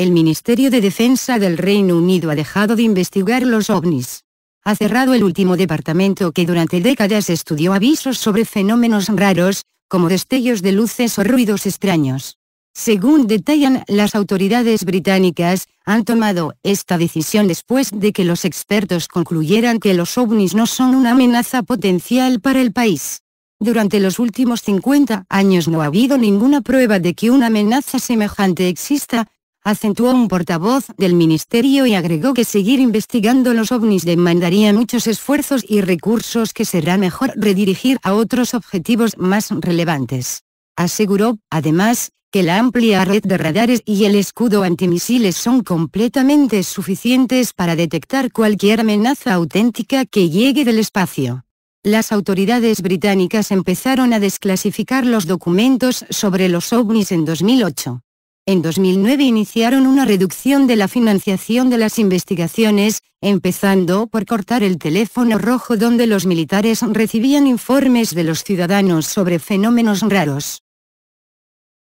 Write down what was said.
el Ministerio de Defensa del Reino Unido ha dejado de investigar los ovnis. Ha cerrado el último departamento que durante décadas estudió avisos sobre fenómenos raros, como destellos de luces o ruidos extraños. Según detallan las autoridades británicas, han tomado esta decisión después de que los expertos concluyeran que los ovnis no son una amenaza potencial para el país. Durante los últimos 50 años no ha habido ninguna prueba de que una amenaza semejante exista, acentuó un portavoz del ministerio y agregó que seguir investigando los ovnis demandaría muchos esfuerzos y recursos que será mejor redirigir a otros objetivos más relevantes. Aseguró, además, que la amplia red de radares y el escudo antimisiles son completamente suficientes para detectar cualquier amenaza auténtica que llegue del espacio. Las autoridades británicas empezaron a desclasificar los documentos sobre los ovnis en 2008. En 2009 iniciaron una reducción de la financiación de las investigaciones, empezando por cortar el teléfono rojo donde los militares recibían informes de los ciudadanos sobre fenómenos raros.